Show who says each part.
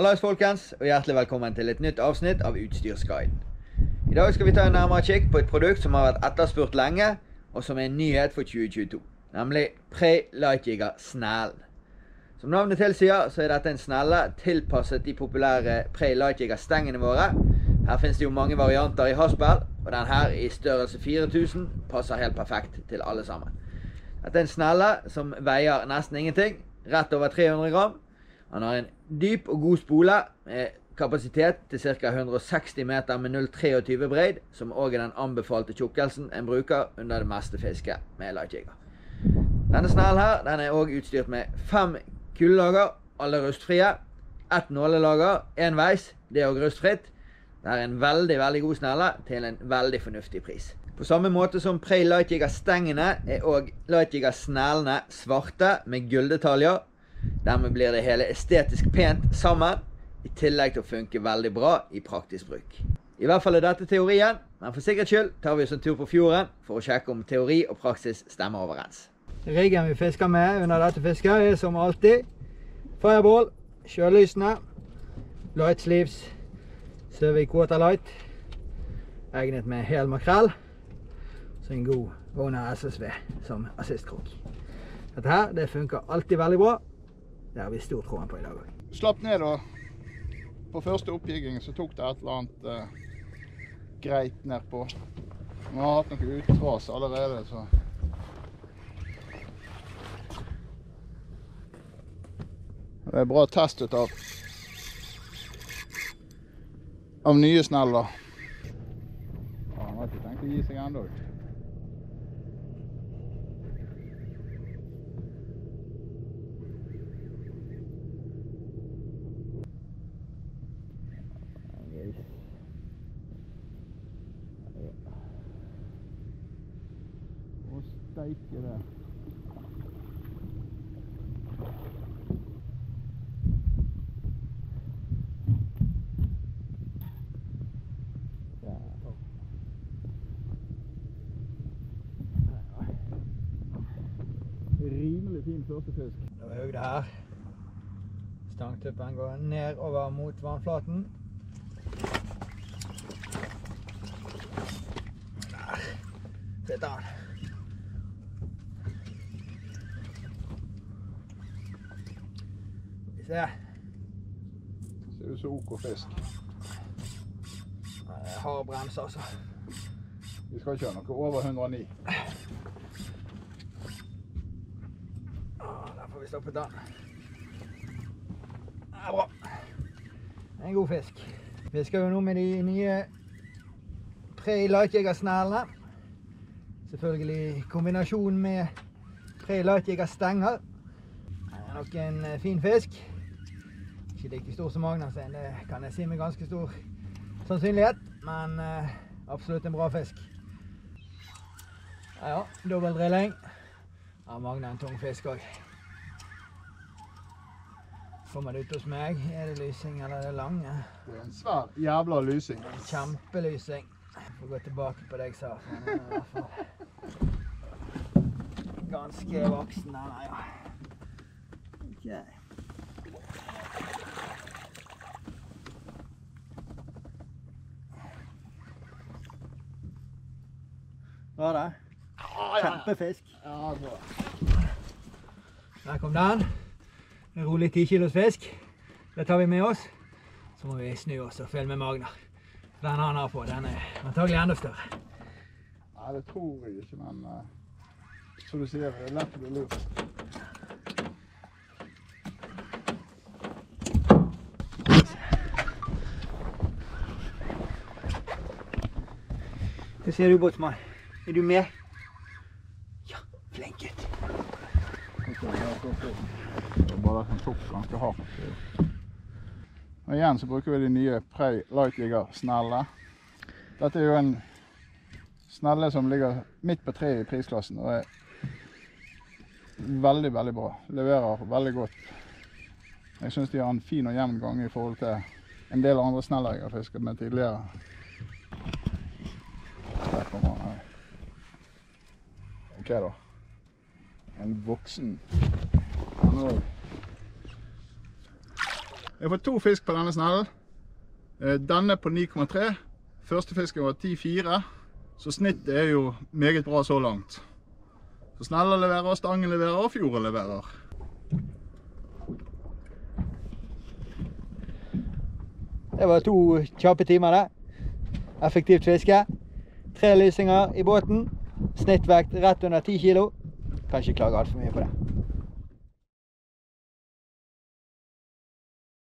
Speaker 1: Hallais, folkens, og hjertelig velkommen til et nytt avsnitt av Utstyrsguiden. I dag skal vi ta en nærmere kikk på et produkt som har vært etterspurt lenge, og som er en nyhet for 2022. Nemlig Pre Lightjigger Snellen. Som navnet tilsier, så er dette en snelle tilpasset de populære Pre Lightjigger-stengene våre. Her finnes det jo mange varianter i haspel, og den her i størrelse 4000 passer helt perfekt til alle sammen. Dette er en snelle som veier nesten ingenting, rett over 300 gram. Han har en dyp og god spole med kapasitet til ca. 160 meter med 0,23 breid, som òg er den anbefalte tjukkelsen en bruker under det meste fisket med lightjigger. Denne snellen her den er òg utstyrt med fem kulelager, alle rustfrie. Ett nålelager, enveis, det er òg rustfritt. Det er en veldig veldig god snelle til en veldig fornuftig pris. På samme måte som Prey Lightjigger-stengene er òg Lightjigger-snellene svarte med gulldetaljer Dermed blir det hele estetisk pent sammen, i tillegg til å funke veldig bra i praktisk bruk. I hvert fall er dette teorien, men for sikkerhets skyld tar vi oss en tur på fjorden for å sjekke om teori og praksis stemmer overens. Riggen vi fisker med under dette fisket er som alltid fireball, sjølysene, light sleeves, Søvik Waterlight, egnet med hel makrell, så en god Rona SSV som assistkrok. Dette her det funker alltid veldig bra, det har vi stor troen på i dag òg.
Speaker 2: Slapp ned, da. På første oppjigging så tok det et eller annet eh, greit nedpå. Vi har hatt noe utras allerede, så Det er bra test ut av av nye sneller. Han har ikke tenkt å gi seg ennå. Steike det. Rimelig fin førstefisk.
Speaker 1: Nå er det her. Stangtuppen går nedover mot vannflaten. Der sitter han. Se.
Speaker 2: Ser ut som OK fisk.
Speaker 1: Hard brems, altså.
Speaker 2: Vi skal ikke ha noe over 109.
Speaker 1: Da får vi stoppe den. Det er bra. En god fisk. Vi skal jo nå med de nye pre lightjegersnellene. Selvfølgelig i kombinasjon med pre lightjegerstenger. Det er nok en eh, fin fisk. Ikke like stor som Magnerstein, det kan jeg si med ganske stor sannsynlighet. Men eh, absolutt en bra fisk. Ja ja, dobbel drilling. Ja, Magne er en tung fisk òg. Kommer det ut hos meg? Er det lysing eller er det lang?
Speaker 2: Det er en svær jævla lysing.
Speaker 1: Kjempelysing. Jeg får gå tilbake på det jeg sa. Ganske voksen, den her, ja. Okay. Bra, det. Kjempefisk.
Speaker 2: Ja, bra.
Speaker 1: Der kom den. En rolig 10 kilos fisk. Det tar vi med oss. Så må vi snu oss og filme Magnar. Den han har på, den er antagelig enda større.
Speaker 2: Nei, det tror jeg ikke, men uh, som du sier, det er lett å bli lurt.
Speaker 1: Hva sier du, båtsmann? Er du med? Ja, flink gutt.
Speaker 2: Bare den tok ganske hardt. Og igjen så bruker vi de nye Prey Lightjigger-snellene. Dette er jo en snelle som ligger midt på treet i prisklassen og er veldig, veldig bra. Leverer veldig godt. Jeg syns de har en fin og jevn gang i forhold til en del andre sneller jeg har fisket med tidligere. Der kommer han her. OK, da. En voksen. Jeg fått to fisk på denne snellen. Eh, Denne på 9,3. Første fisken var 10,4. Så snittet er jo meget bra så langt. Så snella leverer, stangen leverer og fjorden leverer.
Speaker 1: Det var to kjappe timer, det. Effektivt fiske. Tre lysinger i båten. Snittvekt rett under 10 kg. Kan ikke klage altfor mye på det.